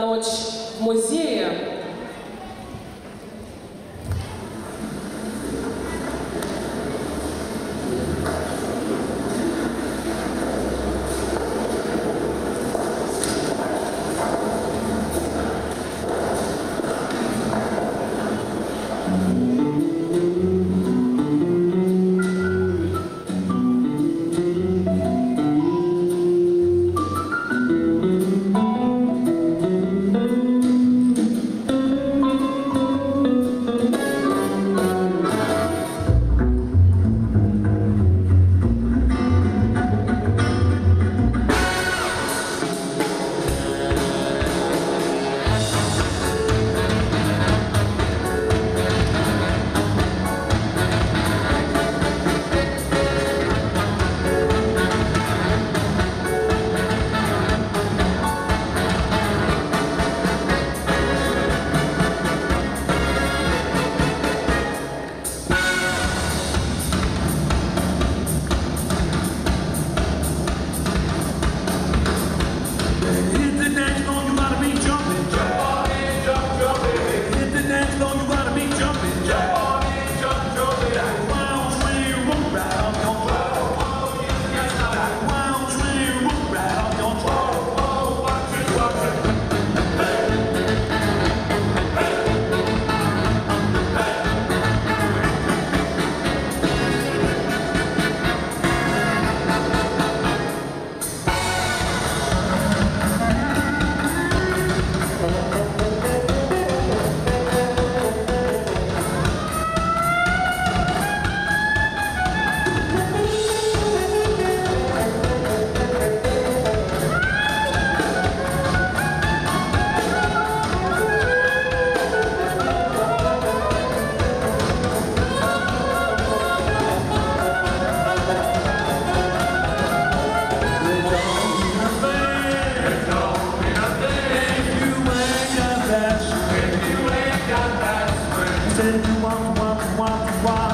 Ночь в музее You want, want, want, want.